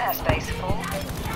Airspace full.